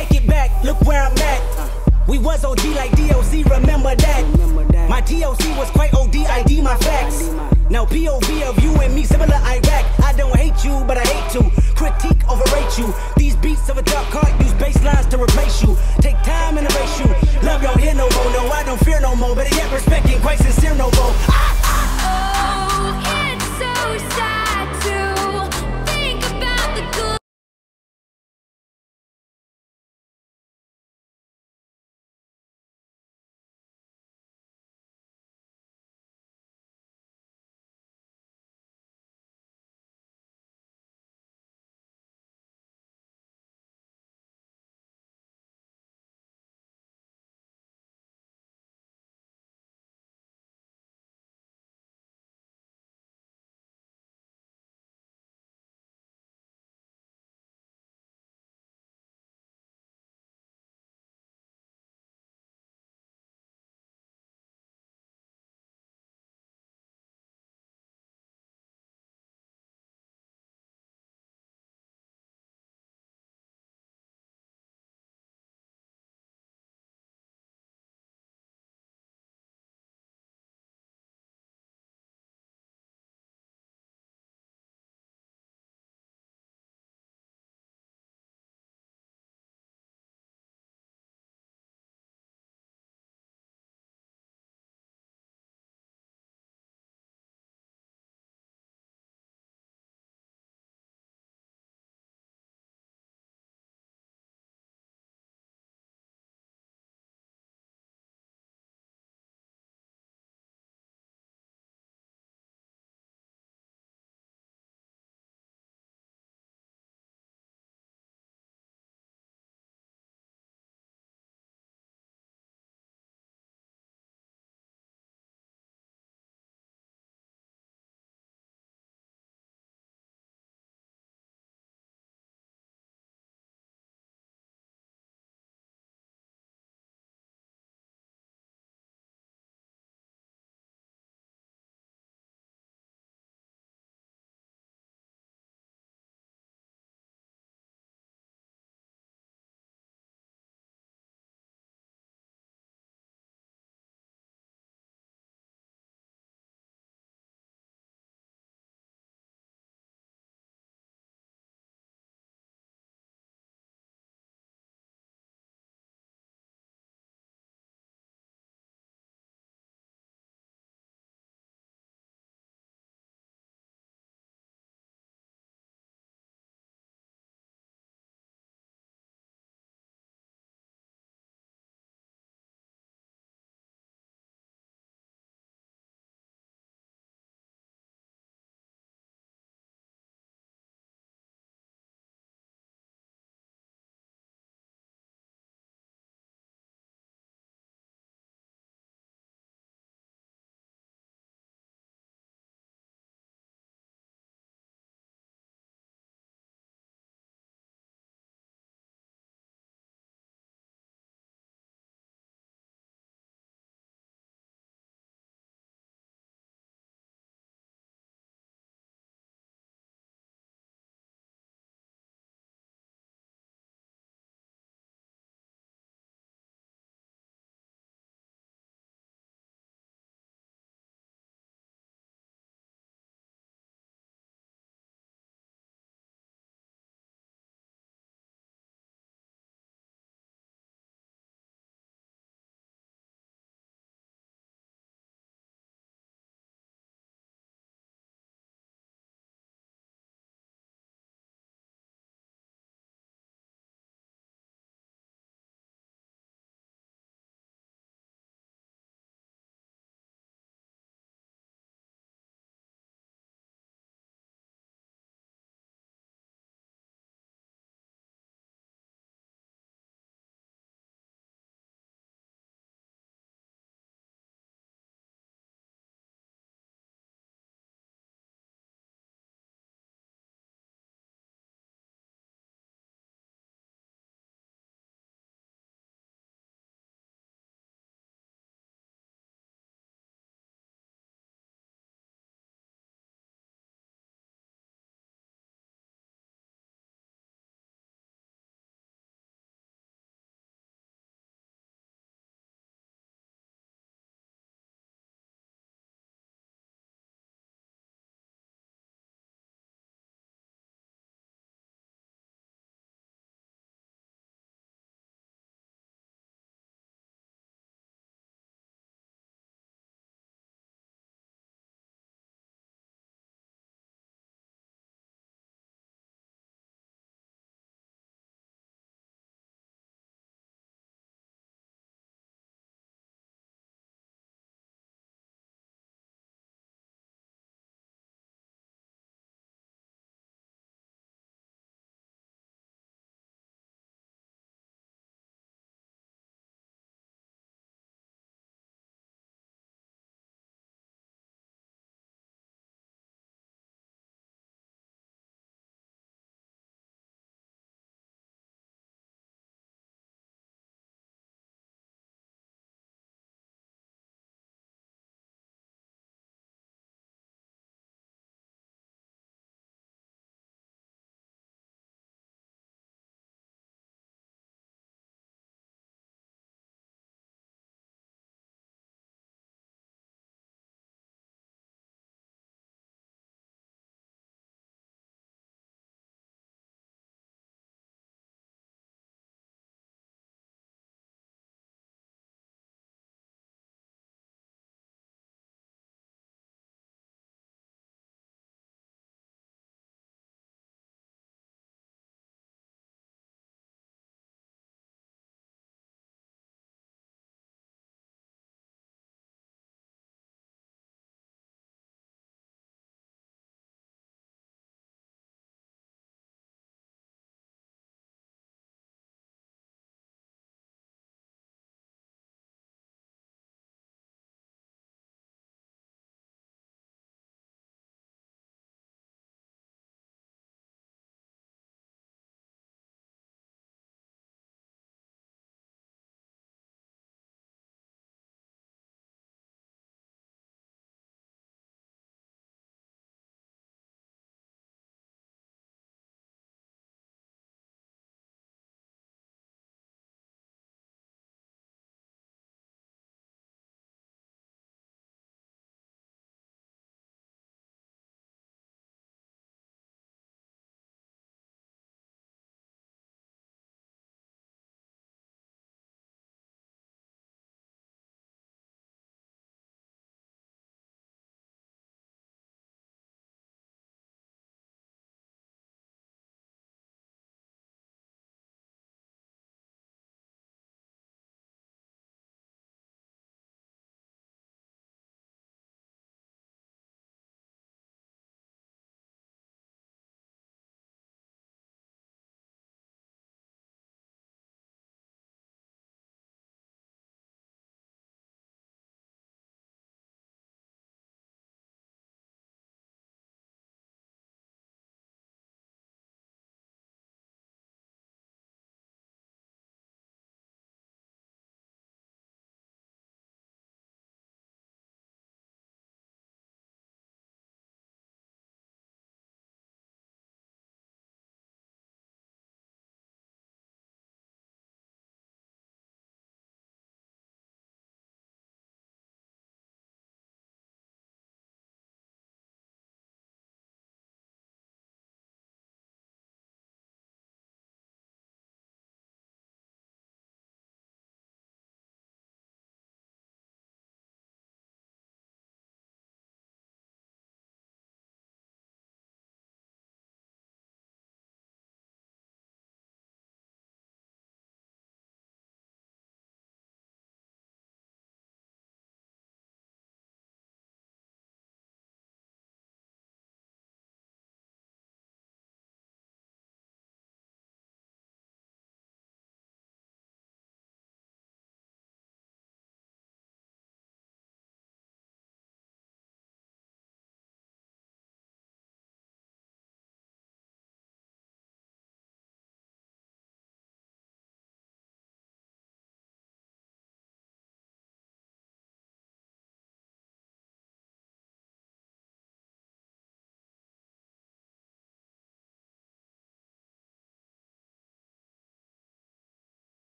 Take it back, look where I'm at. We was OG like DOC, remember that. My TOC was quite OD, ID my facts. Now POV of you and me, similar Iraq. I don't hate you, but I hate to critique, overrate you. These beats of a dark cart use bass lines to replace you. Take time and erase you. Love don't hear no more, no, I don't fear no more. Better yet, respecting quite sincere no more. Ah, ah. Oh, yeah.